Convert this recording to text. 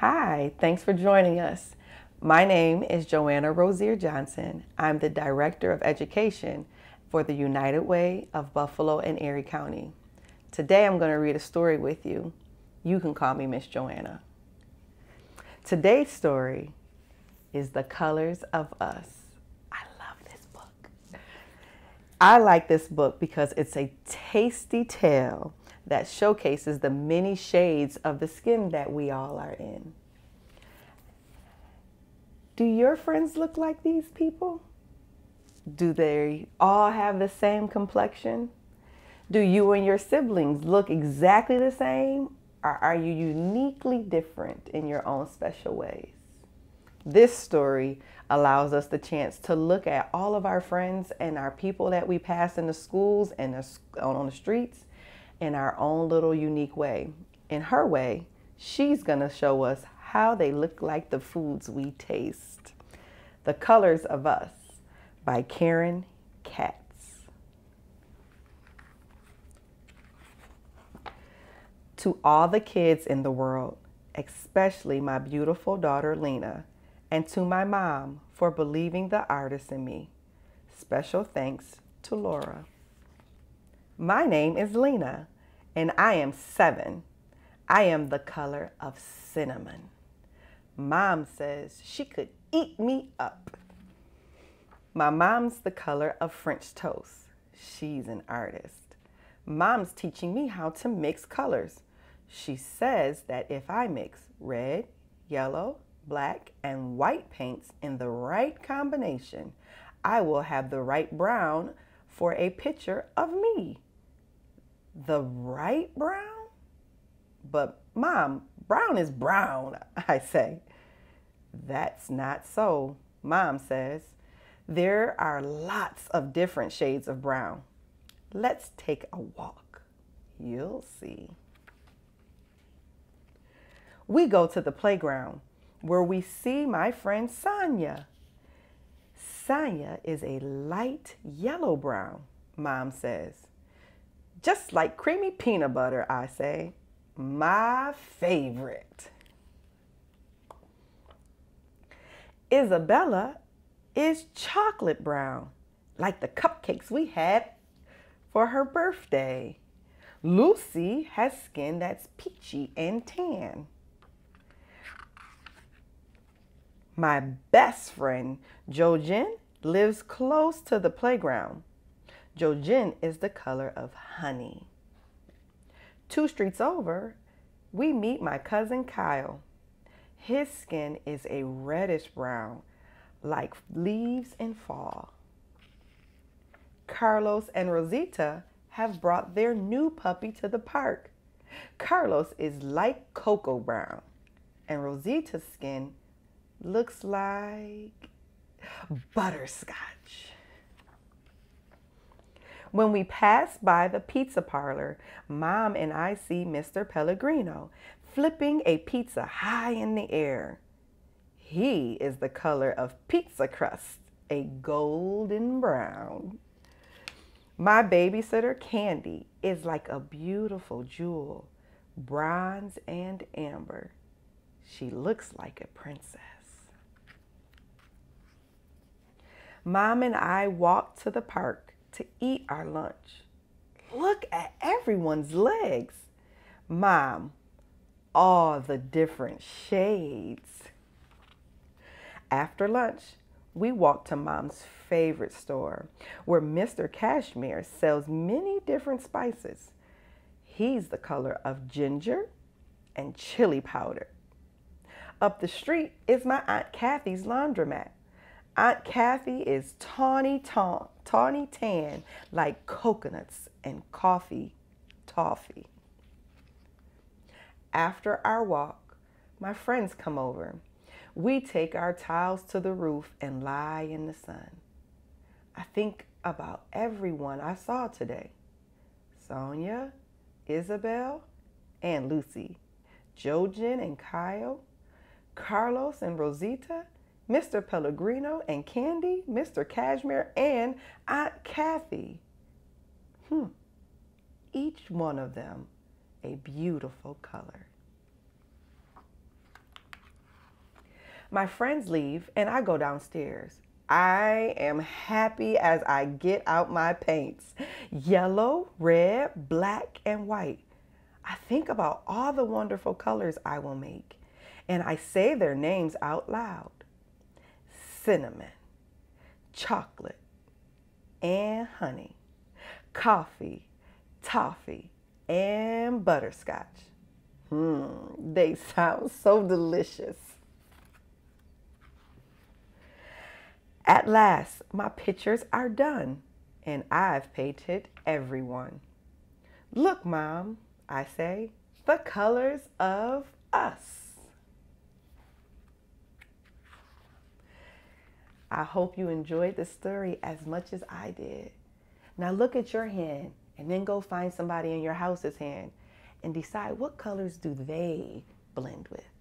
Hi, thanks for joining us. My name is JoAnna Rozier Johnson. I'm the Director of Education for the United Way of Buffalo and Erie County. Today I'm going to read a story with you. You can call me Miss JoAnna. Today's story is The Colors of Us. I love this book. I like this book because it's a tasty tale that showcases the many shades of the skin that we all are in. Do your friends look like these people? Do they all have the same complexion? Do you and your siblings look exactly the same? Or are you uniquely different in your own special ways? This story allows us the chance to look at all of our friends and our people that we pass in the schools and on the streets in our own little unique way. In her way, she's going to show us how they look like the foods we taste. The Colors of Us by Karen Katz. To all the kids in the world, especially my beautiful daughter Lena, and to my mom for believing the artist in me. Special thanks to Laura. My name is Lena, and I am seven. I am the color of cinnamon. Mom says she could eat me up. My mom's the color of French toast. She's an artist. Mom's teaching me how to mix colors. She says that if I mix red, yellow, black, and white paints in the right combination, I will have the right brown for a picture of me the right brown? But, Mom, brown is brown, I say. That's not so, Mom says. There are lots of different shades of brown. Let's take a walk. You'll see. We go to the playground where we see my friend Sonia. Sonia is a light yellow brown, Mom says. Just like creamy peanut butter, I say. My favorite. Isabella is chocolate brown, like the cupcakes we had for her birthday. Lucy has skin that's peachy and tan. My best friend, Jo-Jin, lives close to the playground. Jo-Jin is the color of honey. Two streets over, we meet my cousin Kyle. His skin is a reddish brown, like leaves in fall. Carlos and Rosita have brought their new puppy to the park. Carlos is light cocoa brown, and Rosita's skin looks like butterscotch. When we pass by the pizza parlor, Mom and I see Mr. Pellegrino flipping a pizza high in the air. He is the color of pizza crust, a golden brown. My babysitter, Candy, is like a beautiful jewel, bronze and amber. She looks like a princess. Mom and I walk to the park to eat our lunch. Look at everyone's legs. Mom, all the different shades. After lunch, we walk to Mom's favorite store where Mr. Kashmir sells many different spices. He's the color of ginger and chili powder. Up the street is my Aunt Kathy's laundromat. Aunt Kathy is tawny, ta- tawny tan like coconuts and coffee toffee. After our walk, my friends come over. We take our towels to the roof and lie in the sun. I think about everyone I saw today Sonia, Isabel, and Lucy, Jo-Jin and Kyle, Carlos and Rosita, Mr. Pellegrino and Candy, Mr. Kashmir, and Aunt Kathy. Hmm. Each one of them a beautiful color. My friends leave and I go downstairs. I am happy as I get out my paints yellow, red, black, and white. I think about all the wonderful colors I will make and I say their names out loud cinnamon, chocolate, and honey, coffee, toffee, and butterscotch. Hmm, they sound so delicious. At last, my pictures are done, and I've painted everyone. Look, Mom, I say, the colors of us. I hope you enjoyed the story as much as I did. Now look at your hand and then go find somebody in your house's hand and decide what colors do they blend with.